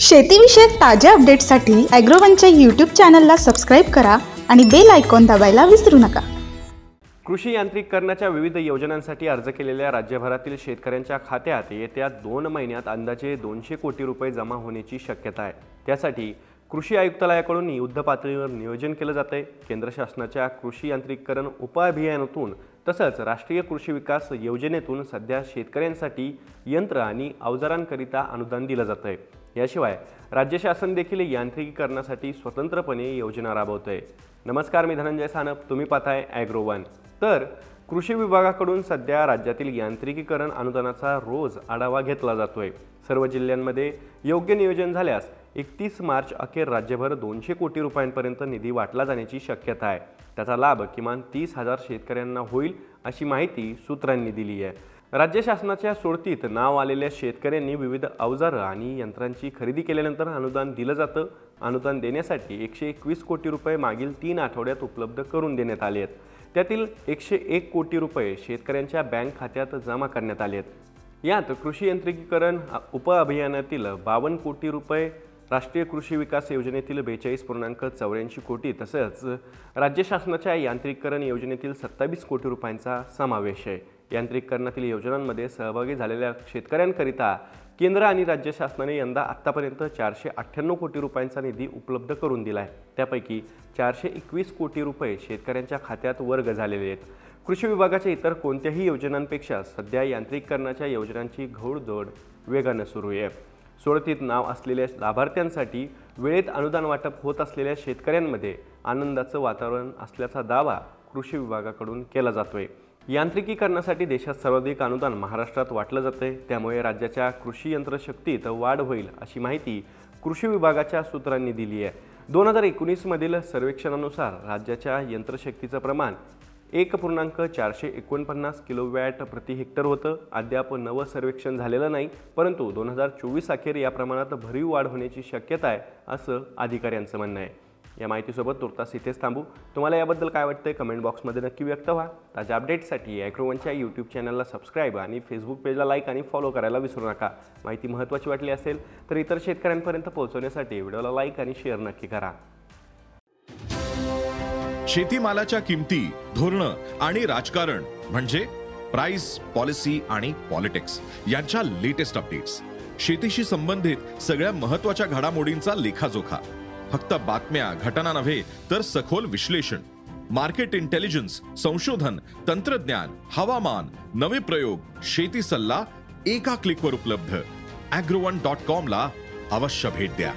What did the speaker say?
शेतीविषयक ताज्या अपडेट्ससाठी अॅग्रोवनच्या यूट्यूब चॅनलला सबस्क्राईब करा आणि बेल आयकॉन दाबायला विसरू नका. कृषी यांत्रिकीकरणाच्या विविध योजनांसाठी अर्ज केलेल्या राज्यभरातील शेतकऱ्यांच्या खात्यात येत्या दोन महिन्यात अंदाजे दोनशे कोटी रुपये जमा होण्याची शक्यता आहे. त्यासाठी कृषी आयुक्तालयाकडून युद्ध पातळीवर नियोजन केलं जात आहे केंद्र शासनाच्या कृषी यांत्रिकीकरण उपअभियानातून तसंच राष्ट्रीय कृषी विकास योजनेतून सध्या शेतकऱ्यांसाठी यंत्र आणि अवजारांकरिता अनुदान दिलं जातं आहे याशिवाय राज्य शासन देखील यांत्रिकीकरणासाठी स्वतंत्रपणे योजना राबवत आहे नमस्कार मी धनंजय सानप तुम्ही पाहताय ॲग्रो वन तर कृषी विभागाकडून सध्या राज्यातील यांत्रिकीकरण अनुदानाचा रोज आढावा घेतला जातोय. सर्व जिल्ह्यांमध्ये योग्य नियोजन झाल्यास एकतीस मार्च अखेर राज्यभर दोनशे कोटी रुपयांपर्यंत निधी वाटला जाण्याची शक्यता आहे. त्याचा लाभ किमान तीस हजार शेतकऱ्यांना होईल अशी माहिती सूत्रांनी दिली आहे. राज्य शासनाच्या सोडतीत नाव आलेल्या शेतकऱ्यांनी विविध अवजारं आणि यंत्रांची खरेदी केल्यानंतर अनुदान दिलं जातं. अनुदान देण्यासाठी एकशे एकवीस कोटी रुपये मागील तीन आठवड्यात उपलब्ध करून देण्यात आले आहेत. त्यातील एकशे एक कोटी रुपये शेतकऱ्यांच्या बँक खात्यात जमा करण्यात आले आहेत. यात कृषी यांत्रिकीकरण उपअभियानातील बावन्न कोटी रुपये राष्ट्रीय कृषी विकास योजनेतील बेचाळीस पूर्णांक चौऱ्याऐंशी कोटी तसंच राज्य शासनाच्या यांत्रिकीकरण योजनेतील सत्तावीस कोटी रुपयांचा समावेश आहे. यांत्रिकीकरणातील योजनांमध्ये सहभागी झालेल्या शेतकऱ्यांकरिता केंद्र आणि राज्य शासनाने यंदा आत्तापर्यंत चारशे अठ्ठ्याण्णव कोटी रुपयांचा निधी उपलब्ध करून दिला आहे. त्यापैकी चारशे एकवीस कोटी रुपये शेतकऱ्यांच्या खात्यात वर्ग झालेले आहेत. कृषी विभागाच्या इतर कोणत्याही योजनांपेक्षा सध्या यांत्रिकीकरणाच्या योजनांची घोडदौड वेगानं सुरू आहे. सोडतीत नाव असलेल्या लाभार्थ्यांसाठी वेळेत अनुदान वाटप होत असलेल्या शेतकऱ्यांमध्ये आनंदाचं वातावरण असल्याचा दावा कृषी विभागाकडून केला जातोय. यांत्रिकीकरणासाठी देशात सर्वाधिक अनुदान महाराष्ट्रात वाटलं जाते त्यामुळे राज्याच्या कृषी यंत्रशक्तीत वाढ होईल अशी माहिती कृषी विभागाच्या सूत्रांनी दिली आहे. दोन हजार एकोणीसमधील सर्वेक्षणानुसार राज्याच्या यंत्रशक्तीचं प्रमाण एक पूर्णांक चारशे एकोणपन्नास किलोवॅट प्रति हेक्टर होतं. अद्याप नवं सर्वेक्षण झालेलं नाही परंतु दोन हजार चोवीस अखेर या प्रमाणात भरीव वाढ होण्याची शक्यता आहे असं अधिकाऱ्यांचं म्हणणं आहे. या माहितीसोबत तुर्तास इथेच थांबू. तुम्हाला याबद्दल काय वाटतं कमेंट बॉक्समध्ये नक्की व्यक्त व्हा. ताज्या अपडेट्ससाठी ॲग्रोवनच्या यूट्यूब चॅनलला सबस्क्राईब आणि फेसबुक पेजला लाईक आणि फॉलो करायला विसरू नका. माहिती महत्त्वाची वाटली असेल तर इतर शेतकऱ्यांपर्यंत पोहोचवण्यासाठी व्हिडिओला लाईक आणि शेअर नक्की करा. शेतीमालाच्या किमती धोरणं आणि राजकारण म्हणजे प्राइस पॉलिसी आणि पॉलिटिक्स यांच्या लेटेस्ट अपडेट्स शेतीशी संबंधित सगळ्या महत्त्वाच्या घडामोडींचा लेखाजोखा. फक्त बातम्या घटना नव्हे तर सखोल विश्लेषण. मार्केट इंटेलिजन्स संशोधन तंत्रज्ञान हवामान नवे प्रयोग शेती सल्ला एका क्लिकवर उपलब्ध. अॅग्रोवन डॉट कॉमला अवश्य भेट द्या.